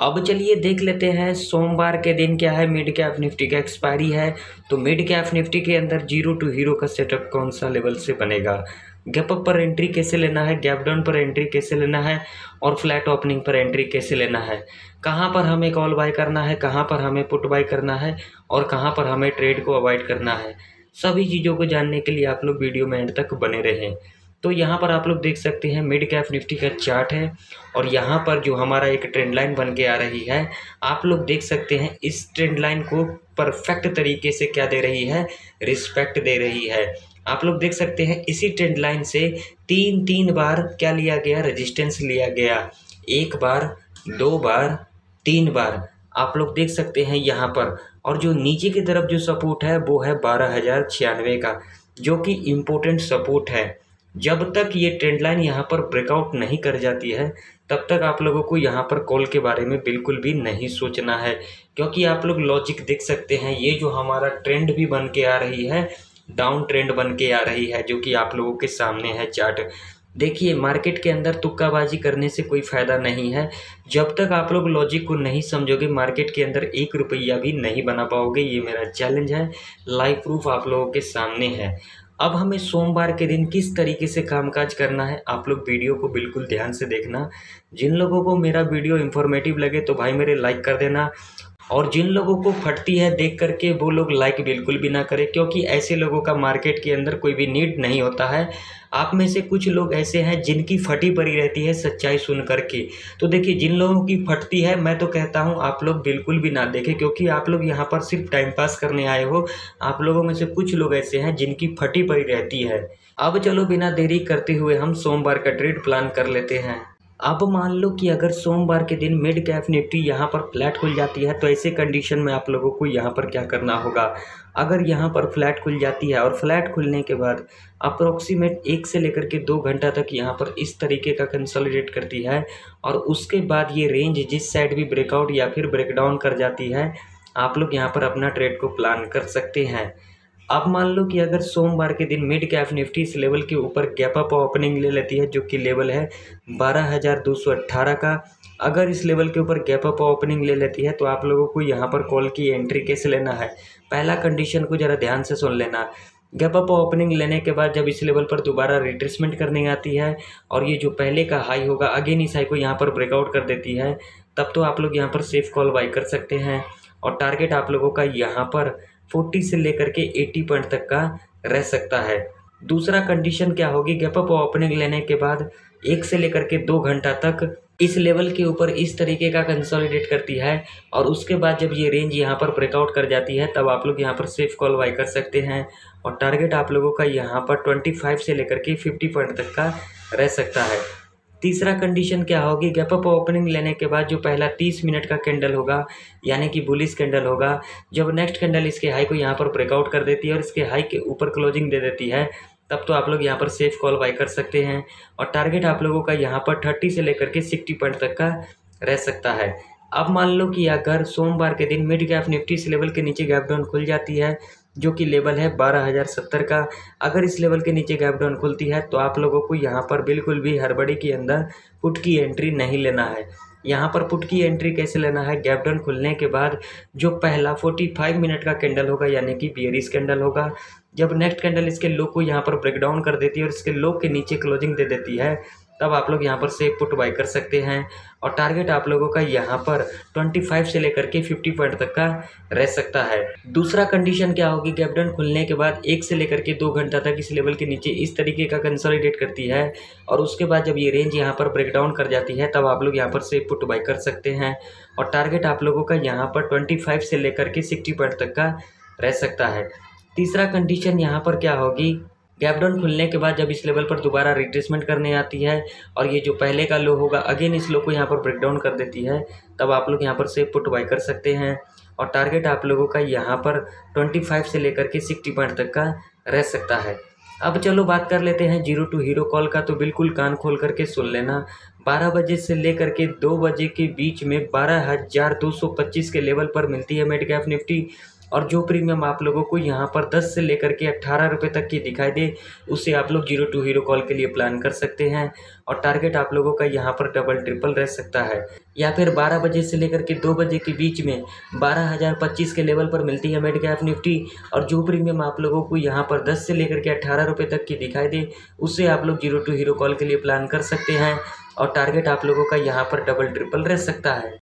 अब चलिए देख लेते हैं, सोमवार के दिन क्या है मिड कैप निफ्टी का एक्सपायरी है। तो मिड कैप निफ्टी के अंदर ज़ीरो टू हीरो का सेटअप कौन सा लेवल से बनेगा? गैप अप पर एंट्री कैसे लेना है? गैप डाउन पर एंट्री कैसे लेना है? और फ्लैट ओपनिंग पर एंट्री कैसे लेना है? कहाँ पर हमें कॉल बाय करना है? कहाँ पर हमें पुट बाय करना है? और कहाँ पर हमें ट्रेड को अवॉइड करना है? सभी चीज़ों को जानने के लिए आप लोग वीडियो में एंड तक बने रहें। तो यहाँ पर आप लोग देख सकते हैं मिड कैप निफ्टी का चार्ट है और यहाँ पर जो हमारा एक ट्रेंड लाइन बन के आ रही है, आप लोग देख सकते हैं इस ट्रेंड लाइन को परफेक्ट तरीके से क्या दे रही है? रिस्पेक्ट दे रही है। आप लोग देख सकते हैं इसी ट्रेंड लाइन से तीन तीन बार क्या लिया गया? रेजिस्टेंस लिया गया। एक बार, दो बार, तीन बार। आप लोग देख सकते हैं यहाँ पर। और जो नीचे की तरफ़ जो सपोर्ट है, वो है बारह हज़ार छियानवे का, जो कि इम्पोर्टेंट सपोर्ट है। जब तक ये ट्रेंड लाइन यहाँ पर ब्रेकआउट नहीं कर जाती है, तब तक आप लोगों को यहाँ पर कॉल के बारे में बिल्कुल भी नहीं सोचना है। क्योंकि आप लोग लॉजिक देख सकते हैं, ये जो हमारा ट्रेंड भी बन के आ रही है डाउन ट्रेंड बन के आ रही है, जो कि आप लोगों के सामने है चार्ट देखिए मार्केट के अंदर तुक्काबाजी करने से कोई फ़ायदा नहीं है। जब तक आप लोग लॉजिक को नहीं समझोगे मार्केट के अंदर एक रुपया भी नहीं बना पाओगे, ये मेरा चैलेंज है। लाइव प्रूफ आप लोगों के सामने है। अब हमें सोमवार के दिन किस तरीके से कामकाज करना है, आप लोग वीडियो को बिल्कुल ध्यान से देखना। जिन लोगों को मेरा वीडियो इन्फॉर्मेटिव लगे तो भाई मेरे लाइक कर देना। और जिन लोगों को फटती है देख करके वो लोग लाइक बिल्कुल भी ना करें, क्योंकि ऐसे लोगों का मार्केट के अंदर कोई भी नीड नहीं होता है। आप में से कुछ लोग ऐसे हैं जिनकी फटी पड़ी रहती है सच्चाई सुन करके। तो देखिए, जिन लोगों की फटती है, मैं तो कहता हूँ आप लोग बिल्कुल भी ना देखें, क्योंकि आप लोग यहाँ पर सिर्फ़ टाइम पास करने आए हो। आप लोगों में से कुछ लोग ऐसे हैं जिनकी फटी पड़ी रहती है। अब चलो बिना देरी करते हुए हम सोमवार का ट्रेड प्लान कर लेते हैं। अब मान लो कि अगर सोमवार के दिन मिड कैप निफ्टी यहाँ पर फ्लैट खुल जाती है तो ऐसे कंडीशन में आप लोगों को यहाँ पर क्या करना होगा? अगर यहाँ पर फ्लैट खुल जाती है और फ्लैट खुलने के बाद अप्रोक्सीमेट एक से लेकर के दो घंटा तक यहाँ पर इस तरीके का कंसोलिडेट करती है और उसके बाद ये रेंज जिस साइड भी ब्रेकआउट या फिर ब्रेकडाउन कर जाती है, आप लोग यहाँ पर अपना ट्रेड को प्लान कर सकते हैं। अब मान लो कि अगर सोमवार के दिन मिड कैप निफ्टी इस लेवल के ऊपर गैप अप ओपनिंग ले लेती है, जो कि लेवल है बारह हज़ार दो सौ अट्ठारह का, अगर इस लेवल के ऊपर गैप अप ओपनिंग ले लेती है तो आप लोगों को यहाँ पर कॉल की एंट्री कैसे लेना है। पहला कंडीशन को ज़रा ध्यान से सुन लेना। गैप अप ओपनिंग लेने के बाद जब इस लेवल पर दोबारा रिट्रेसमेंट करने आती है, और ये जो पहले का हाई होगा, अगेन इस हाई को यहाँ पर ब्रेकआउट कर देती है, तब तो आप लोग यहाँ पर सेफ़ कॉल बाई कर सकते हैं, और टारगेट आप लोगों का यहाँ पर फोर्टी से लेकर के एट्टी पॉइंट तक का रह सकता है। दूसरा कंडीशन क्या होगी? गैप अप ओपनिंग लेने के बाद एक से लेकर के दो घंटा तक इस लेवल के ऊपर इस तरीके का कंसोलिडेट करती है और उसके बाद जब ये रेंज यहाँ पर ब्रेकआउट कर जाती है, तब आप लोग यहाँ पर सेफ़ कॉल बाई कर सकते हैं और टारगेट आप लोगों का यहाँ पर ट्वेंटी फाइव से लेकर के फिफ्टी पॉइंट तक का रह सकता है। तीसरा कंडीशन क्या होगी? गैप अप ओपनिंग लेने के बाद जो पहला तीस मिनट का कैंडल होगा, यानी कि बुलिस कैंडल होगा, जब नेक्स्ट कैंडल इसके हाई को यहाँ पर ब्रेकआउट कर देती है और इसके हाई के ऊपर क्लोजिंग दे देती है, तब तो आप लोग यहाँ पर सेफ़ कॉल बाई कर सकते हैं और टारगेट आप लोगों का यहाँ पर थर्टी से लेकर के सिक्सटी पॉइंट तक का रह सकता है। अब मान लो कि अगर सोमवार के दिन मिड गैप निफ्टी इस लेवल के नीचे गैप डाउन खुल जाती है जो कि लेवल है बारह हज़ार सत्तर का। अगर इस लेवल के नीचे गैप डाउन खुलती है तो आप लोगों को यहाँ पर बिल्कुल भी हड़बड़ी के अंदर पुट की एंट्री नहीं लेना है। यहाँ पर पुट की एंट्री कैसे लेना है? गैप डाउन खुलने के बाद जो पहला फोर्टी फाइव मिनट का कैंडल होगा, यानी कि बियरिस कैंडल होगा, जब नेक्स्ट कैंडल इसके लो को यहाँ पर ब्रेकडाउन कर देती है और इसके लो के नीचे क्लोजिंग दे देती है तब आप लोग यहाँ पर से पुट बाई कर सकते हैं। और टारगेट आप लोगों का यहाँ पर 25 से लेकर के 50 पॉइंट तक का रह सकता है। दूसरा कंडीशन क्या होगी? गैप डाउन खुलने के बाद एक से लेकर के दो घंटा तक इस लेवल के नीचे इस तरीके का कंसोलिडेट करती है। और उसके बाद जब ये रेंज यहाँ पर ब्रेक डाउन कर जाती है, तब आप लोग यहाँ पर से पुट बाई कर सकते हैं। और टारगेट आप लोगों का यहाँ पर ट्वेंटी से लेकर के सिक्सटी पॉइंट तक का रह सकता है। तीसरा कंडीशन यहाँ पर क्या होगी? गैप डाउन खुलने के बाद जब इस लेवल पर दोबारा रिट्रेसमेंट करने आती है और ये जो पहले का लो होगा अगेन इस लो को यहाँ पर ब्रेक डाउन कर देती है, तब आप लोग यहाँ पर सेफ़ पुट बाई कर सकते हैं। और टारगेट आप लोगों का यहाँ पर ट्वेंटी फाइव से लेकर के सिक्सटी पॉइंट तक का रह सकता है। अब चलो बात कर लेते हैं ज़ीरो टू हीरो कॉल का तो बिल्कुल कान खोल करके सुन लेना। बारह बजे से लेकर के दो बजे के बीच में बारह हज़ार दो सौ पच्चीस के लेवल पर मिलती है मेड कैफ निफ्टी और जो प्रीमियम आप लोगों को यहाँ पर दस से लेकर के अट्ठारह रुपये तक की दिखाई दे उससे आप लोग ज़ीरो टू हीरो कॉल के लिए प्लान कर सकते हैं। और टारगेट आप लोगों का यहाँ पर डबल ट्रिपल रह सकता है। या फिर बारह बजे से लेकर के दो बजे के बीच में बारह हज़ार पच्चीस के लेवल पर मिलती है मेड कैप निफ्टी और जो प्रीमियम आप लोगों को यहाँ पर दस से लेकर के अट्ठारह रुपये तक की दिखाई दे उससे आप लोग ज़ीरो टू हीरो कॉल के लिए प्लान कर सकते हैं। और टारगेट आप लोगों का यहाँ पर डबल ट्रिपल रह सकता है।